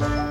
Bye.